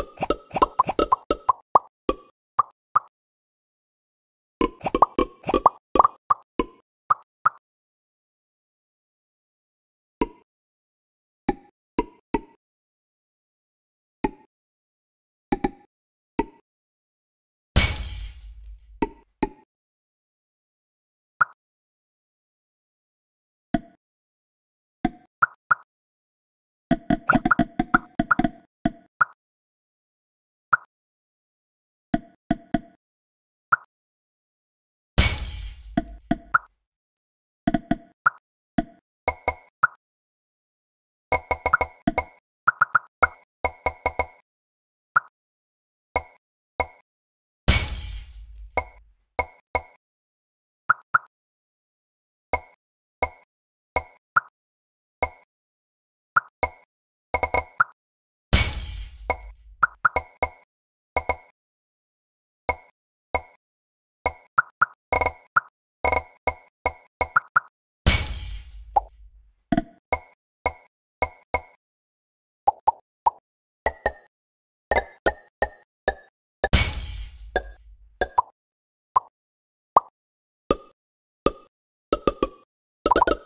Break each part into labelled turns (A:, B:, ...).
A: you you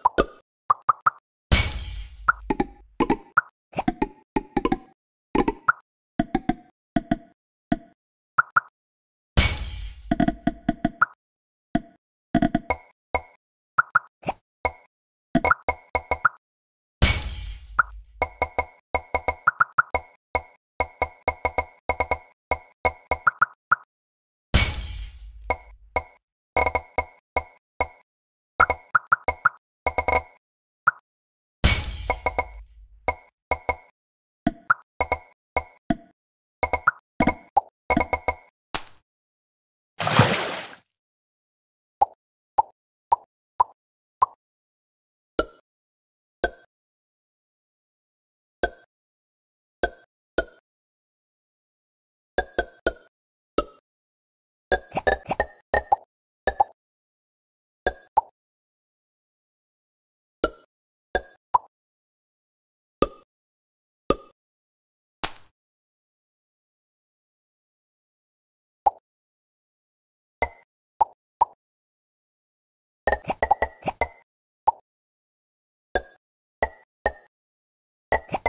A: Yeah.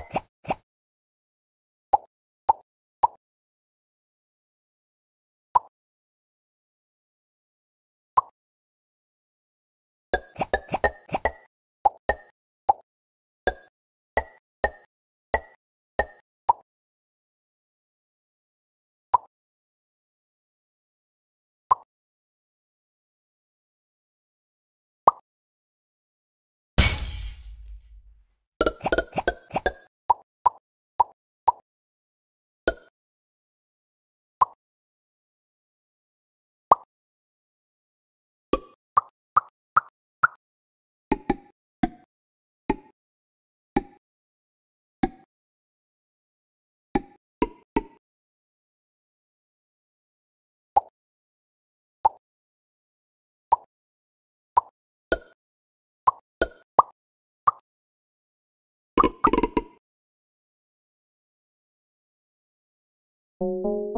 A: Thank you.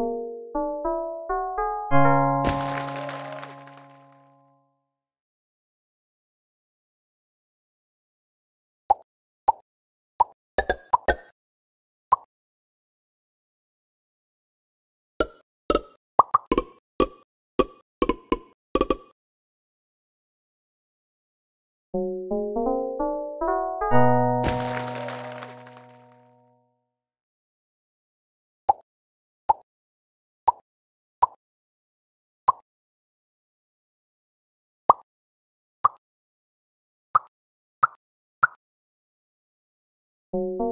A: you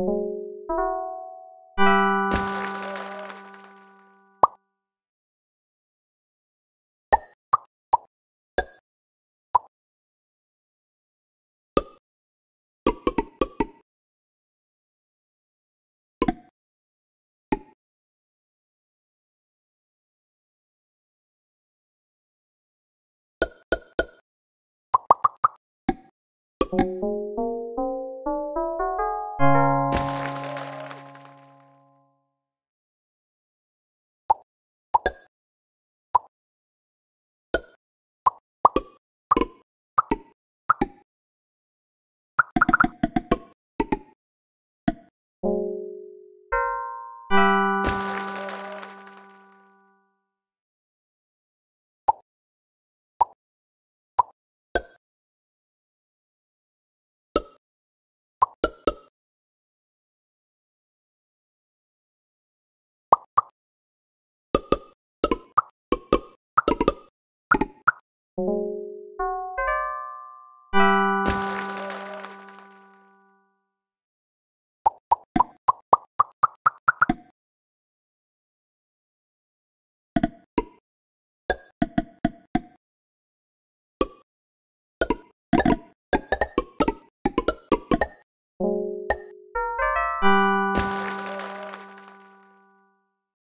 A: Thank you.